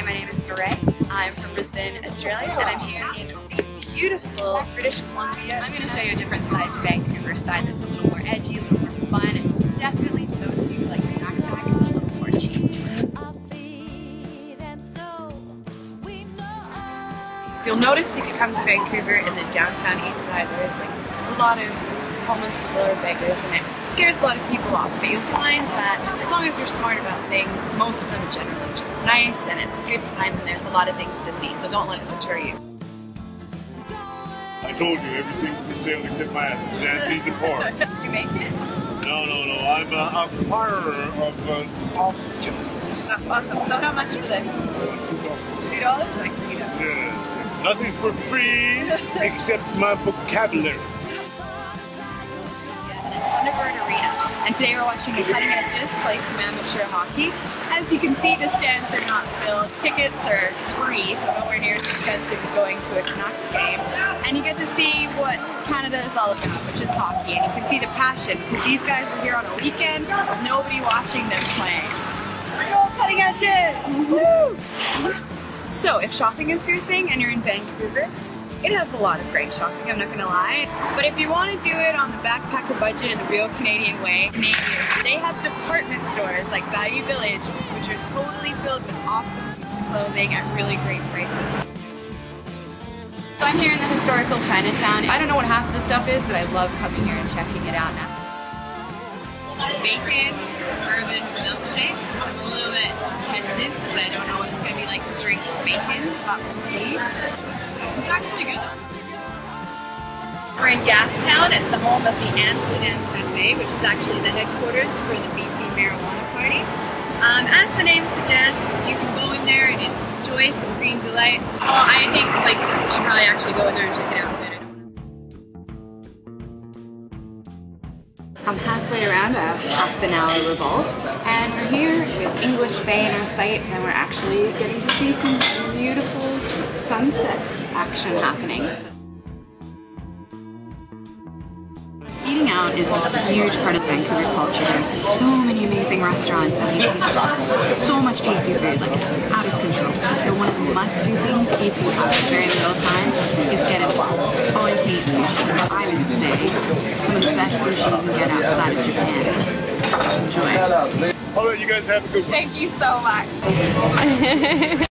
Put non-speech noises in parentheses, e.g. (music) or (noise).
Mirey. I'm from Brisbane, Australia, and I'm here in the beautiful British Columbia. I'm going to show you a different side to Vancouver side that's a little more edgy, a little more fun, and definitely for those of you who like to backpack a little more cheap. So you'll notice if you come to Vancouver in the downtown east side, there's like a lot of homeless people or beggars and it scares a lot of people off. But you'll find that as long as you're smart about things, most of them generally just nice and it's a good time and there's a lot of things to see. So don't let it deter you. I told you, everything's for sale except my ass. Nancy's and porn. (laughs) you make it? No, no, no. I'm a acquirer of uh, objects. That's awesome. So how much for this? Two dollars? Like dollars. Yes. Nothing for free (laughs) except my vocabulary. and it's Thunderbird Arena. And today we're watching the Cutting Edges play some amateur hockey. As you can see, the stands are not filled. Tickets are free, so nowhere near as expensive as going to a Canucks game. And you get to see what Canada is all about, which is hockey. And you can see the passion, because these guys are here on a weekend with nobody watching them playing. Go Cutting Edges! Woo! So, if shopping is your thing and you're in Vancouver, it has a lot of great shopping, I'm not gonna lie. But if you want to do it on the backpacker budget in the real Canadian way, Canadians, they have department stores like Value Village, which are totally filled with awesome clothing at really great prices. So I'm here in the historical Chinatown. I don't know what half of the stuff is, but I love coming here and checking it out now. Bacon, we'll see. It's actually good. We're in Gastown. It's the home of the Amsterdam Cafe, which is actually the headquarters for the BC Marijuana Party. Um, as the name suggests, you can go in there and enjoy some green delights. Well, I think like you should probably actually go in there and check I'm halfway around a half an hour revolve, and we're here with English Bay in our sights, and we're actually getting to see some beautiful sunset action happening. Eating out is a huge part of Vancouver culture. There's so many amazing restaurants and they taste so much tasty food, like it's out of control. And one of the must-do things if you have very little time is get a sushi. I would say some of the best sushi you can get outside of Japan. Enjoy. All right, you guys have a good one. Thank you so much. (laughs)